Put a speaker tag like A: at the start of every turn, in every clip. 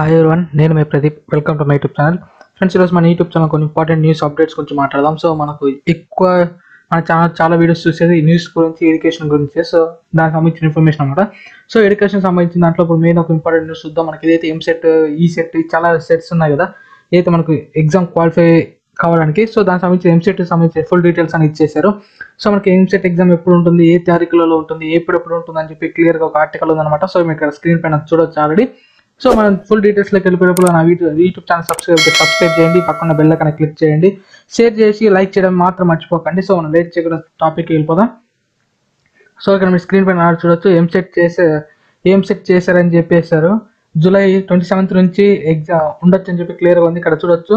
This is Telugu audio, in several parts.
A: హాయ్ వన్ నేను మీ Pradeep. Welcome to my YouTube channel friends ఈరోజు మన యూట్యూబ్ ఛానల్ కొన్ని ఇంపార్టెంట్ న్యూస్ అప్డేట్స్ గురించి మాట్లాడదాం. సో మనకు ఎక్కువ మన ఛానల్ చాలా వీడియోస్ చూసేది న్యూస్ గురించి ఎడ్యుకేషన్ గురించి. సో దానికి సంబంధించిన ఇన్ఫర్మేషన్ అనమాట సో ఎడ్యుకేషన్ సంబంధించిన దాంట్లో ఇప్పుడు మెయిన్ ఒక ఇంపార్టెంట్ న్యూస్ చూద్దాం. మనకి ఏదైతే ఎం సెట్ ఈ సెట్ చాలా సెట్స్ ఉన్నాయి కదా. ఏదైతే మనకు ఎగ్జామ్ క్వాలిఫై కావడానికి సో దానికి సంబంధించి ఎంసెట్ సంబంధించి ఫుల్ డీటెయిల్స్ అని ఇచ్చేసారు సో మనకి ఎంసెట్ ఎగ్జామ్ ఎప్పుడు ఉంటుంది ఏ తారీఖులలో ఉంటుంది ఎప్పుడెప్పుడు ఉంటుంది అని చెప్పి క్లియర్గా ఒక ఆర్టికల్ ఉందన్నమాట. సో మీకు ఇక్కడ స్క్రీన్ పైన చూడొచ్చు ఆల్రెడీ సో మనం ఫుల్ డీటెయిల్స్లోకి వెళ్ళిపోయినప్పుడు నా యూట్యూబ్ ఛానల్ సబ్స్క్రైబ్ సబ్స్క్రైబ్ చేయండి పక్కన బెల్ కన్నా క్లిక్ చేయండి. షేర్ చేసి లైక్ చేయడం మాత్రం మర్చిపోకండి. సో మనం లేట్ చేయకుండా టాపిక్ వెళ్ళిపోదాం. సో ఇక్కడ మీరు స్క్రీన్ పైన చూడొచ్చు ఏం సెట్ చేసే ఏం సెట్ చేశారని చెప్పేశారు. జూలై ట్వంటీ సెవెంత్ నుంచి ఎగ్జామ్ ఉండొచ్చు అని చెప్పి క్లియర్గా ఉంది. ఇక్కడ చూడొచ్చు.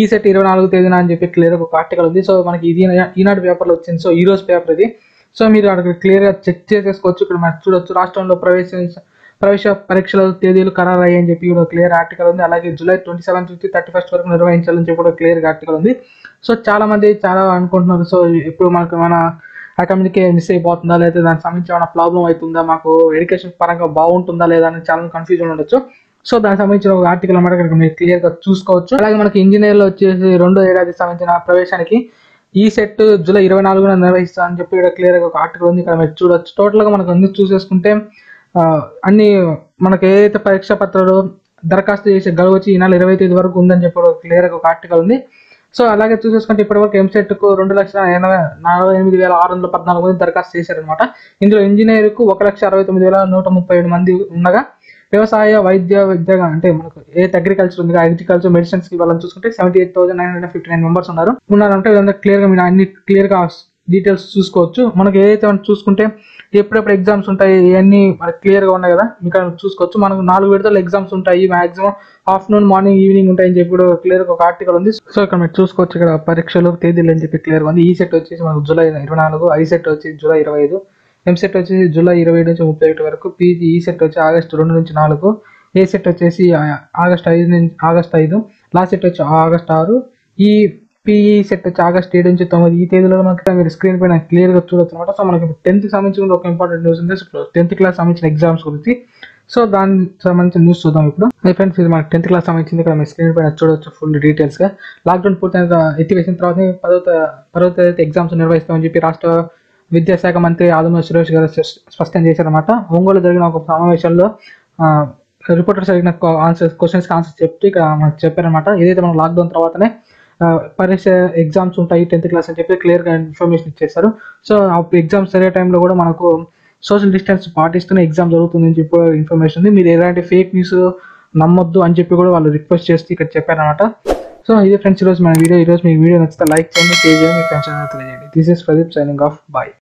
A: ఈ సెట్ ఇరవై నాలుగు తేదీన అని చెప్పి క్లియర్గా ఒక ఆర్టికల్ ఉంది. సో మనకి ఇది ఈనాడు పేపర్లో వచ్చింది. సో ఈ రోజు పేపర్ ఇది. సో మీరు అక్కడ క్లియర్గా చెక్ చేసేసుకోవచ్చు. ఇక్కడ మనం చూడొచ్చు. రాష్ట్రంలో ప్రవేశించ ప్రవేశ పరీక్షల తేదీలు ఖరారయ్యాయని చెప్పి కూడా క్లియర్ ఆర్టికల్ ఉంది. అలాగే జూలై ట్వంటీ సెవెన్ నుంచి థర్టీ ఫస్ట్ వరకు నిర్వహించాలని చెప్పి కూడా క్లియర్ ఆర్టికల్ ఉంది. సో చాలా మంది చాలా అనుకుంటున్నారు. సో ఇప్పుడు మనకు మన ఆ మిస్ అయిపోతుందా? లేదా దానికి సంబంధించి ఏమైనా ప్రాబ్లం అవుతుందా? మాకు ఎడ్యుకేషన్ పరంగా బాగుంటుందా? లేదా? అని చాలా కన్ఫ్యూజన్ ఉండొచ్చు. సో దానికి సంబంధించిన ఒక ఆర్టికల్ అనమాట ఇక్కడ మీరు క్లియర్గా చూసుకోవచ్చు. అలాగే మనకి ఇంజనీర్లో వచ్చేసి రెండో ఏడాదికి సంబంధించిన ప్రవేశానికి ఈ సెట్ జూలై ఇరవై నాలుగున నిర్వహిస్తా అని చెప్పి ఇక్కడ క్లియర్గా ఒక ఆర్టికల్ ఉంది. ఇక్కడ మీరు చూడొచ్చు. టోటల్గా మనకు అన్ని చూసేసుకుంటే అన్ని మనకి ఏదైతే పరీక్షా పత్రాలు దరఖాస్తు చేసే గడువు వచ్చి ఈ నెల ఇరవై తేదీ వరకు ఉందని చెప్పి క్లియర్గా ఒక ఆర్టికల్ ఉంది. సో అలాగే చూసేసుకుంటే ఇప్పటివరకు ఎంసెట్కు రెండు లక్షల ఎనభై నలభై ఎనిమిది వేల ఆరు వందల పద్నాలుగు మంది దరఖాస్తు చేశారనమాట ఇందులో ఇంజనీర్కు ఒక లక్ష అరవై తొమ్మిది వేల నూట ముప్పై ఏడు మంది ఉండగా వ్యవసాయ వైద్య విద్యగా అంటే మనకు ఏదైతే అగ్రికల్చర్ ఉంది అగ్రికల్చర్ మెడిసిన్స్కి వాళ్ళని చూసుకుంటే seventy eight thousand nine hundred fifty nine members ఉన్నారు. ఉన్నారంటే ఇదంతా క్లియర్గా మీరు అన్ని క్లియర్గా డీటెయిల్స్ చూసుకోవచ్చు. మనకి ఏదైతే మనం చూసుకుంటే ఎప్పుడెప్పుడు ఎగ్జామ్స్ ఉంటాయి ఇవన్నీ మనకి క్లియర్గా ఉన్నాయి కదా. ఇంకా చూసుకోవచ్చు. మనకు నాలుగు విడతలు ఎగ్జామ్స్ ఉంటాయి. మాక్సిమం ఆఫ్టర్నూన్ మార్నింగ్ ఈవినింగ్ ఉంటాయని చెప్పి కూడా క్లియర్గా ఒక ఆర్టికల్ ఉంది. సో ఇక్కడ మీరు చూసుకోవచ్చు ఇక్కడ పరీక్షలు తేదీలు అని చెప్పి క్లియర్గా ఉంది. ఈ సెట్ వచ్చేసి మనకు జూలై ఇరవై నాలుగు ఐ సెట్ వచ్చి జూలై ఇరవై ఐదు ఎం సెట్ వచ్చేసి జూలై ఇరవై నుంచి ముప్పై ఒకటి వరకు పీజీ ఈ సెట్ వచ్చి ఆగస్టు రెండు నుంచి నాలుగు ఏ సెట్ వచ్చేసి ఆగస్ట్ ఐదు నుంచి ఆగస్ట్ ఐదు లాస్ట్ సెట్ వచ్చి ఆగస్ట్ ఆరు ఈ పిఈ సెట్ వచ్చి ఆగస్ట్ ఏడు నుంచి తొమ్మిది. ఈ తేదీలో మనకి మీరు స్క్రీన్ పైన క్లియర్గా చూడొచ్చు అనమాట సో మనకి టెన్త్ సంబంధించిన ఒక ఇంపార్టెంట్ న్యూస్ ఉంది. టెన్త్ క్లాస్ సంబంధించిన ఎగ్జామ్స్ గురించి. సో దానికి సంబంధించిన న్యూస్ చూద్దాం ఇప్పుడు. ఫ్రెండ్స్ ఇది మనకి టెన్త్ క్లాస్ సంబంధించింది. ఇక్కడ మీ స్క్రీన్ పైన చూడొచ్చు ఫుల్ డీటెయిల్స్గా లాక్డౌన్ పూర్తయిన ఎత్తివేసిన తర్వాత పదో త- పదో తరగతి ఎగ్జామ్స్ నిర్వహిస్తామని చెప్పి రాష్ట్ర విద్యాశాఖ మంత్రి ఆదమ సురేష్ గారు స్పష్టం చేశారన్నమాట. ఒంగోలు జరిగిన ఒక సమావేశంలో రిపోర్టర్స్ అడిగిన ఆన్సర్ క్వశ్చన్స్ ఆన్సర్స్ చెప్తే ఇక్కడ మనకు చెప్పారనమాట ఏదైతే మనం లాక్డౌన్ తర్వాతనే పరీక్ష ఎగ్జామ్స్ ఉంటాయి టెన్త్ క్లాస్ అని చెప్పి క్లియర్గా ఇన్ఫర్మేషన్ ఇచ్చేస్తారు. సో అప్పుడు ఎగ్జామ్స్ జరిగే టైంలో కూడా మనకు సోషల్ డిస్టెన్స్ పాటిస్తూనే ఎగ్జామ్ జరుగుతుందని చెప్పి ఇన్ఫర్మేషన్ ఉంది. మీరు ఎలాంటి ఫేక్ న్యూస్ నమ్మొద్దు అని చెప్పి కూడా వాళ్ళు రిక్వెస్ట్ చేస్తూ ఇక్కడ చెప్పారనమాట సో ఇది ఫ్రెండ్స్ ఈరోజు మన వీడియో. ఈరోజు మీ వీడియో నచ్చితే లైక్ చేయండి షేర్ చేయండి మీ ఫ్రెండ్స్ తెలియజేయండి. This is Pradeep signing off bye